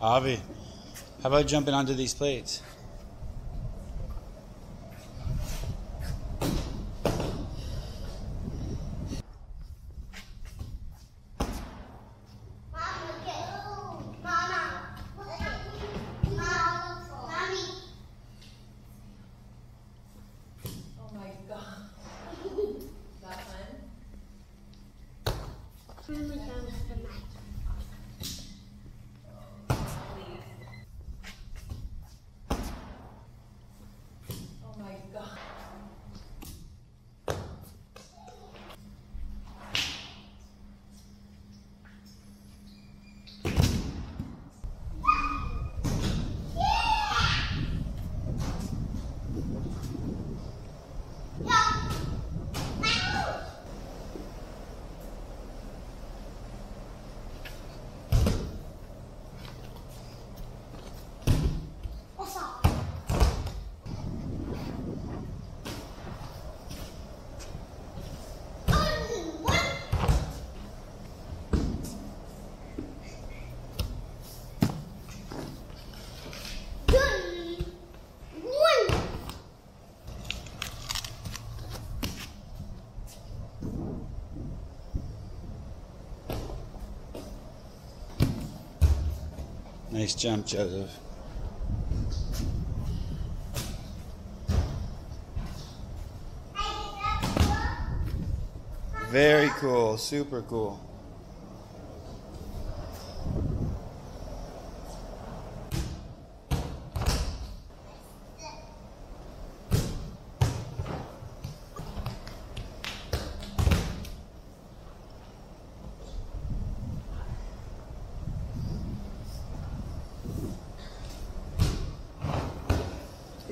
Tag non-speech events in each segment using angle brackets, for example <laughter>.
Avi, how about jumping onto these plates? Nice jump, Joseph. Very cool, super cool.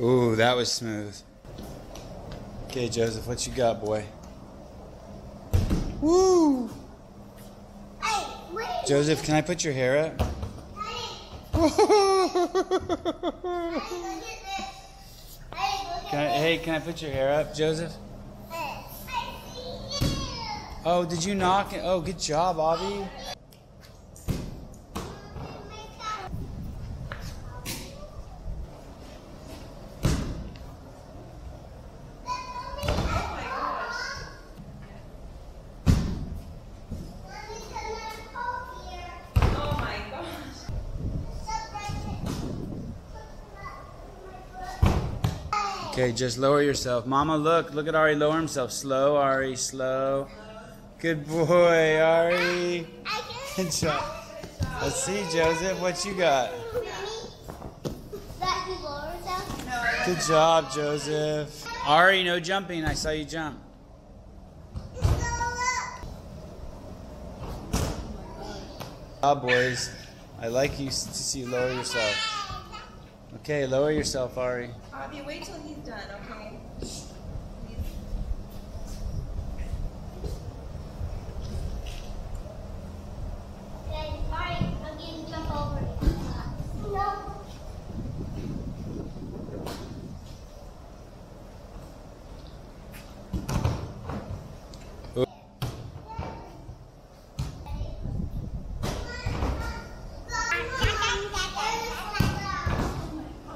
Ooh, that was smooth. Okay, Joseph, what you got, boy? Woo! Hey, Joseph, can I put your hair up? <laughs> Can I, hey, can I put your hair up, Joseph? Oh, did you knock it? Oh, good job, Avi. Okay, just lower yourself. Mama, look. Look at Ari lower himself. Slow, Ari, slow. Good boy, Ari. <laughs> Good job. Let's see, Joseph, what you got? Good job, Joseph. Ari, no jumping. I saw you jump. Job, boys. I like you to see you lower yourself. Okay, lower yourself, Ari. Avi, wait till he's done, okay?